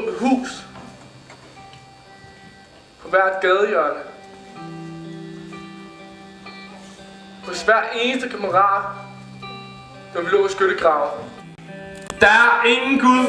hvert hus. På hvert gadehjørne. Hos hver eneste kammerat, når vi lå i skyttegraven. Der er ingen Gud.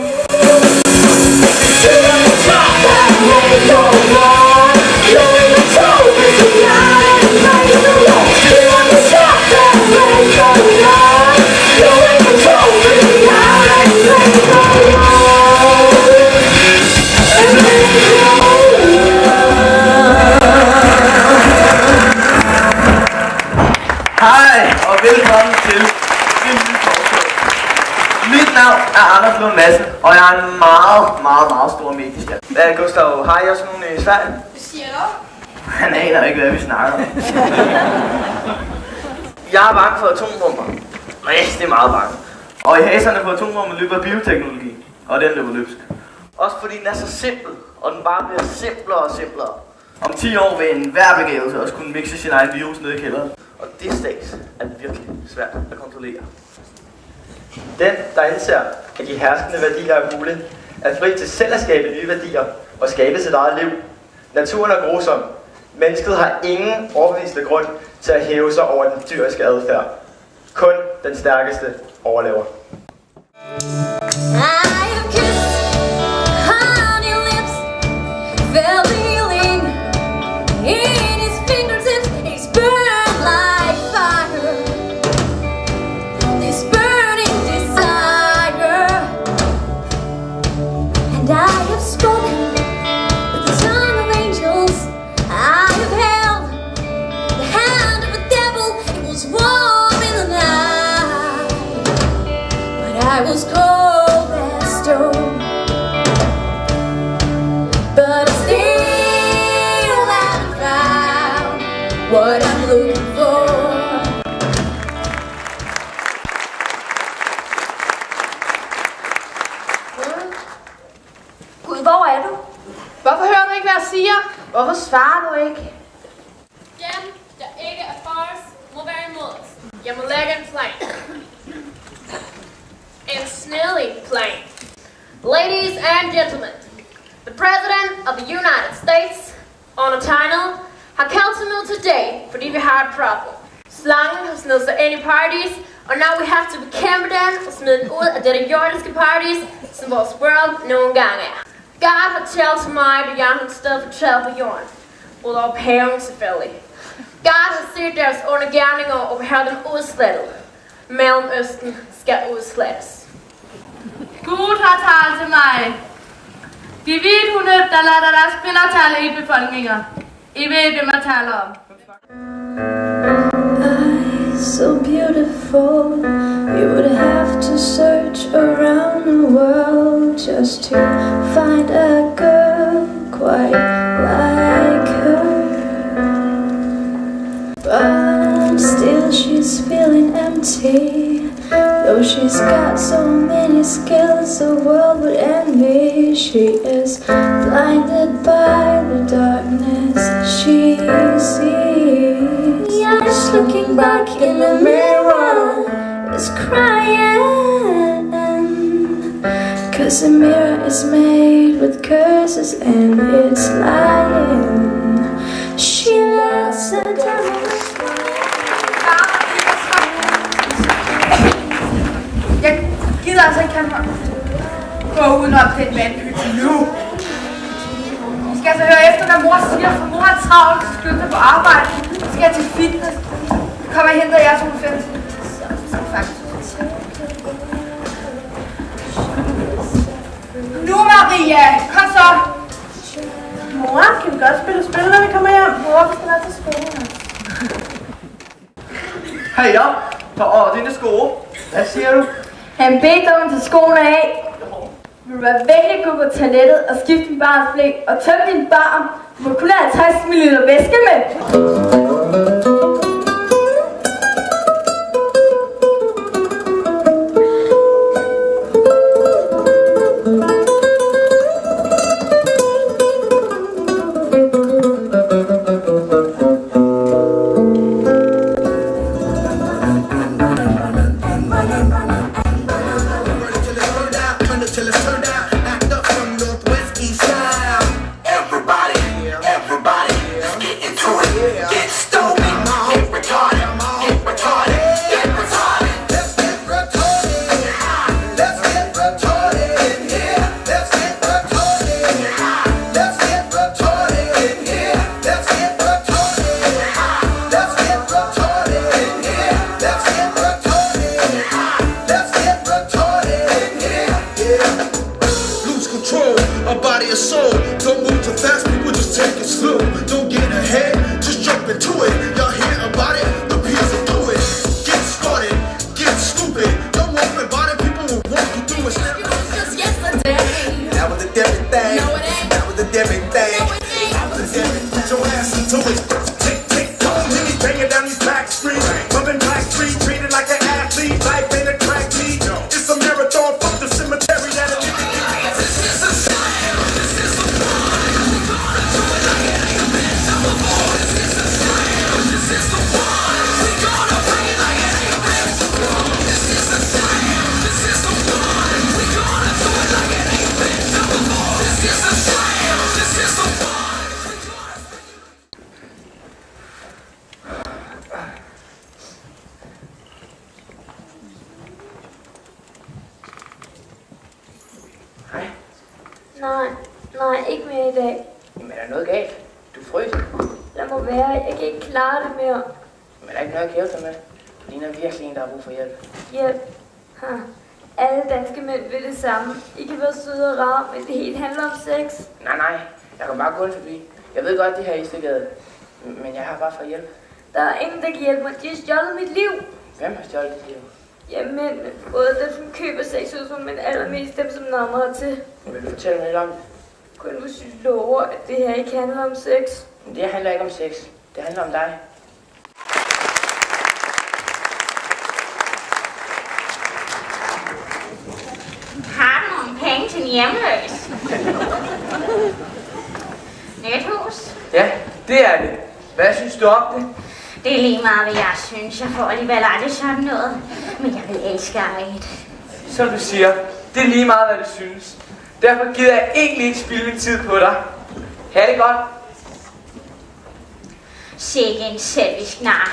Navn er Anders Lund Madsen, og jeg er en meget, meget, meget stor mediestjerne. Hvad er Gustav? Har I også nogen i Sverige? Det siger du. Han aner ikke, hvad vi snakker om. jeg er bange for atombomber. Rigtig meget bange. Og i haserne på atombomber løber bioteknologi, og den løber løbsk. Også fordi den er så simpel, og den bare bliver simplere og simplere. Om 10 år vil en hver begævelse også kunne mixe sin egen virus ned i kælderen. Og det stats er virkelig svært at kontrollere. Den, der anser, at de herskende værdier er mulige, er fri til selv at skabe nye værdier og skabe sit eget liv. Naturen er grusom. Mennesket har ingen overbevisende grund til at hæve sig over den dyriske adfærd. Kun den stærkeste overlever. I svarer du ikke? Dem, der ikke er for os, må være imod os. Jeg må lægge en plan. En snedig plan. Ladies and gentlemen, the President of the United States, on undertegnet, har kaldt til møde today, fordi vi har et problem. Slangen har snedet sig ind i parties, og now we have to bekæmpe den og smide den ud af dette jordiske parties, som vores world nogle gange er. God har talt til mig, at jeg har et sted for træet på jorden. Udover paven selvfølgelig. God har set deres undergærninger og vil have dem udslettet. Mellemøsten skal udslettes. Gud har talt til mig. De hvide hunde, der lader deres kvinder tale i befolkninger. I ved, hvem jeg taler om. so beautiful you would have to search around the world just to find a girl quite like she's got so many skills the world would envy. She is blinded by the darkness she sees. Yes looking back in the mirror is crying. Cause the mirror is made with curses and it's lying. She lets the devil Jeg gider altså ikke have gå udenom den vandpyt nu. Vi skal altså høre efter, hvad mor siger, for mor har travlt, så skynde sig på arbejde. Så skal jeg til fitness. Så kommer jeg og henter jer to fem. Faktisk. Nu Maria, kom så. Mor, kan vi godt spille spil, når vi kommer hjem? Mor, vi skal være til skole. Hej ja, ta av dine sko. Hvad siger du? Han bedte om til skoene af. Vil du være venlig at gå på toilettet og skifte din barns blæk og tømme din barm? Du må kun have 50 ml væske med. Det mere. Men er der ikke noget at hjælpe dig med? Du ligner virkelig en, der har brug for hjælp. Hjælp. Ha. Alle danske mænd vil det samme. I kan være søde og rare, men det hele handler om sex. Nej, nej. Jeg kan bare gå forbi. Jeg ved godt, det her er Istegade. Men jeg har bare for hjælp. Der er ingen, der kan hjælpe mig. De har stjålet mit liv. Hvem har stjålet dit liv? Ja, men både dem, som køber sex ud for, men allermest dem, som nærmer hertil. Vil du fortælle mig lidt om det? Kun hvis du lover, at det her ikke handler om sex. Men det handler ikke om sex. Det handler om dig. Har du nogle penge til en hjemløs? Nethus? Ja, det er det. Hvad synes du om det? Det er lige meget, hvad jeg synes. Jeg får alligevel aldrig sådan noget. Men jeg vil elske Aid. Som du siger, det er lige meget, hvad du synes. Derfor gider jeg egentlig ikke spilde min tid på dig. Ha' det godt. Sikke en selvisk nar.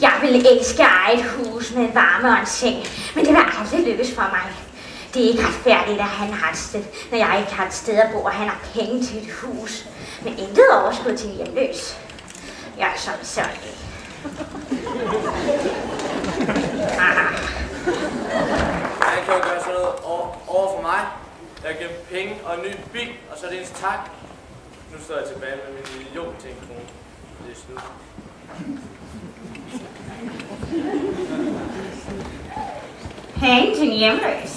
Jeg vil elske eget hus med varme og en seng, men det vil aldrig lykkes for mig. Det er ikke retfærdigt, at han har et sted, når jeg ikke har et sted at bo, og han har penge til et hus. Men intet overskud til hjemløs. Jeg er som sådan. Ah. Han kan jo gøre sådan noget over, over for mig. Jeg giver penge og en ny bil, og så er det ens tak. Nu står jeg tilbage med min million til en krone. Det er slut. Til en hjemløs.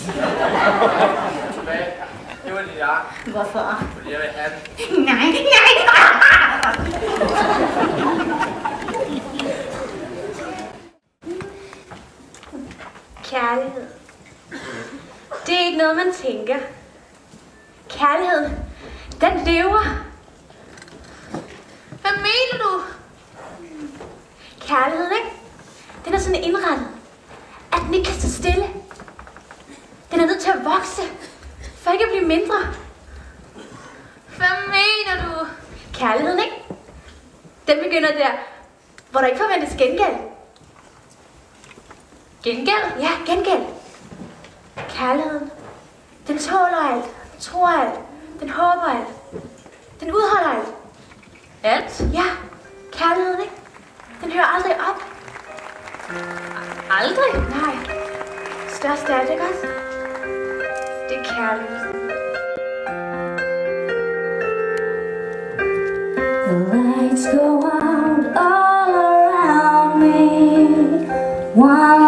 Det var dit ark, Hvorfor? fordi jeg vil have den. Nej, nej. Kærlighed. Det er ikke noget, man tænker. Kærligheden, den lever. Hvad mener du? Kærligheden, ikke? Den er sådan indrettet, den ikke kan stå stille. Den er nødt til at vokse, for ikke at blive mindre. Hvad mener du? Kærligheden, ikke? Den begynder der, hvor der ikke forventes gengæld. Gengæld? Ja, gengæld. Kærligheden, den tåler alt, den tror alt, den håber alt, den udholder alt. Alt? Ja, kærligheden, ikke? Den hører aldrig op. Aldrig? Nej. Størst af alt, ikke også? Det er kærligheden. The lights go out all around me. One